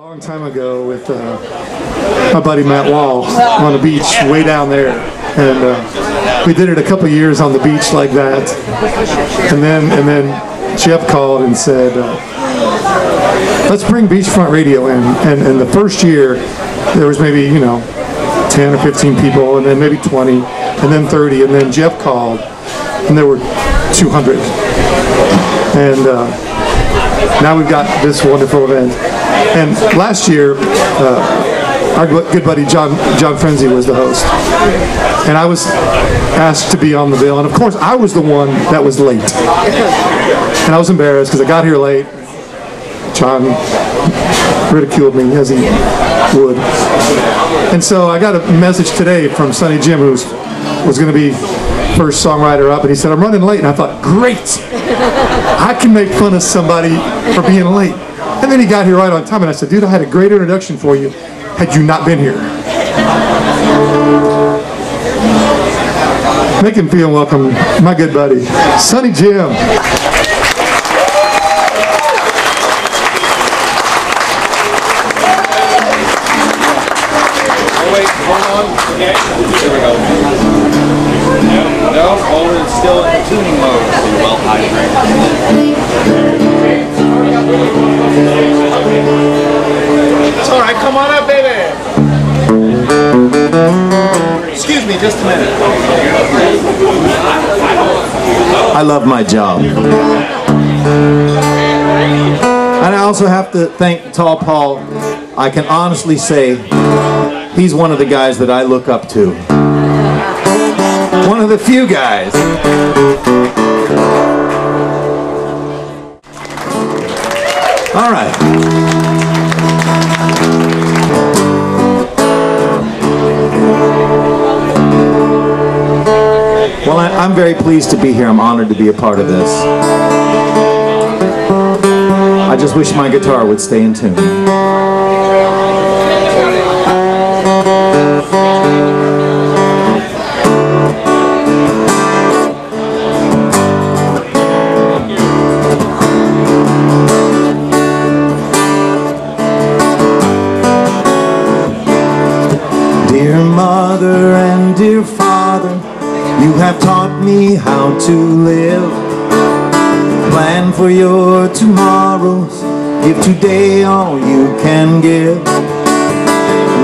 long time ago with uh, my buddy Matt Wall on the beach way down there. And uh, we did it a couple years on the beach like that. And then and then Jeff called and said, uh, let's bring Beachfront Radio in. And, and the first year, there was maybe, you know, 10 or 15 people, and then maybe 20, and then 30. And then Jeff called, and there were 200. And uh, now we've got this wonderful event. And last year, uh, our good buddy John John Frinzi was the host, and I was asked to be on the bill. And of course, I was the one that was late, and I was embarrassed because I got here late. John ridiculed me as he would, and so I got a message today from Sunny Jim, who was going to be first songwriter up, and he said, "I'm running late," and I thought, "Great, I can make fun of somebody for being late." And then he got here right on time, and I said, dude, I had a great introduction for you had you not been here. Make him feel welcome, my good buddy, Sunny Jim. Wait, hold on. Okay. Here we go. No, no, hold it still in tuning mode. Well hydrated. It's all right. Come on up, baby. Excuse me, just a minute. I love my job. And I also have to thank Tall Paul. I can honestly say he's one of the guys that I look up to. One of the few guys. All right. Well, I, I'm very pleased to be here. I'm honored to be a part of this. I just wish my guitar would stay in tune. Have taught me how to live. Plan for your tomorrows, give today all you can give.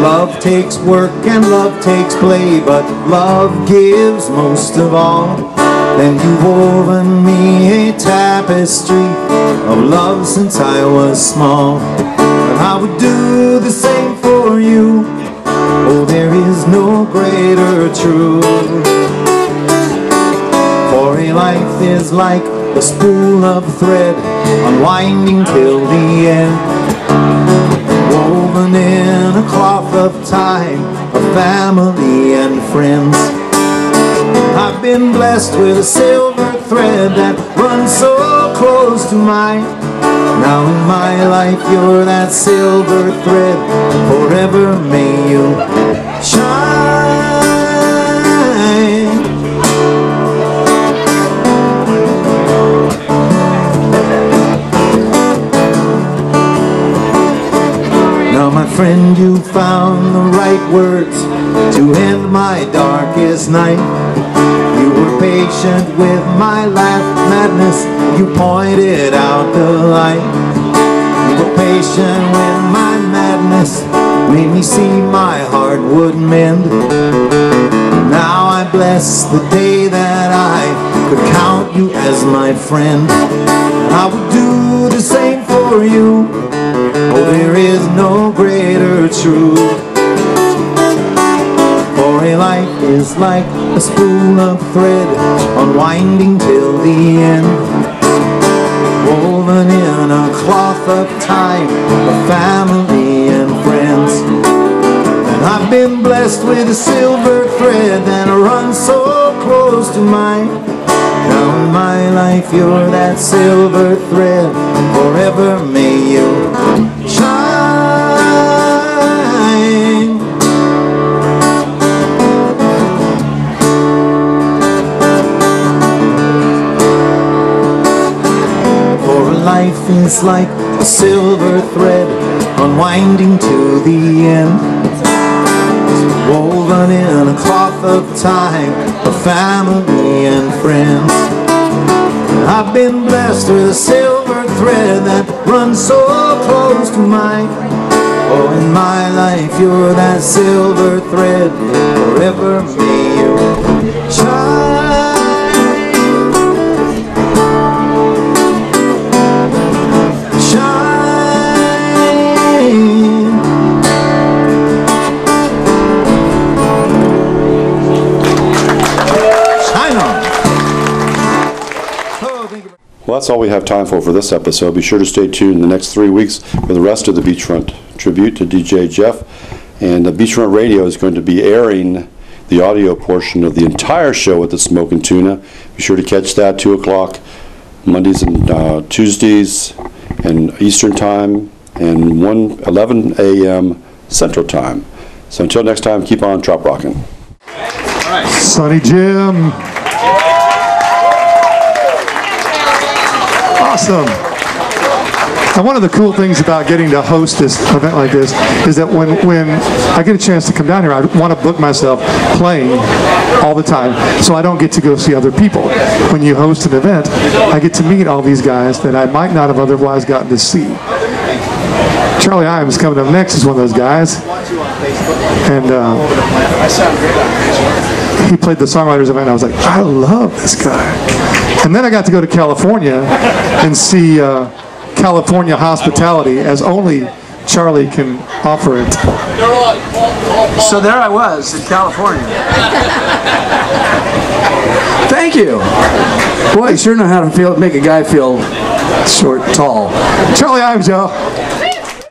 Love takes work and love takes play, but love gives most of all. Then you've woven me a tapestry of love since I was small. And I would do the same for you. Oh, there is no greater truth. Like a spool of thread, unwinding till the end. Woven in a cloth of time, of family and friends. I've been blessed with a silver thread that runs so close to mine. Now in my life you're that silver thread, forever may you shine. My friend you found the right words to end my darkest night. You were patient with my laugh madness, you pointed out the light. You were patient with my madness, made me see my heart would mend. Now I bless the day that I could count you as my friend. I would do the same for you. Oh, there is no greater truth. For a life is like a spool of thread, unwinding till the end. Woven in a cloth of time, of family and friends. And I've been blessed with a silver thread that runs so close to mine. Now in my life you're that silver thread, forever may you shine. For life is like a silver thread, unwinding to the end. Woven in a cloth of time, of family and friends. I've been blessed with a silver thread that runs so close to mine. Oh, in my life, you're that silver thread. Forever may you. Shine. That's all we have time for for this episode. Be sure to stay tuned in the next three weeks for the rest of the Beachfront tribute to DJ Jeff. And the Beachfront Radio is going to be airing the audio portion of the entire show at the Smokin' Tuna. Be sure to catch that 2 o'clock Mondays and uh, Tuesdays and Eastern Time and 1, 11 a.m. Central Time. So until next time, keep on trop rocking. Sunny Jim. Awesome. And one of the cool things about getting to host this event like this is that when, when I get a chance to come down here, I want to book myself playing all the time so I don't get to go see other people. When you host an event, I get to meet all these guys that I might not have otherwise gotten to see. Charlie Iams coming up next is one of those guys. And uh, he played the songwriters event. I was like, I love this guy. And then I got to go to California and see uh, California hospitality as only Charlie can offer it. So there I was in California. Thank you. Boy, you sure know how to feel, make a guy feel short, tall. Charlie Ives, y'all.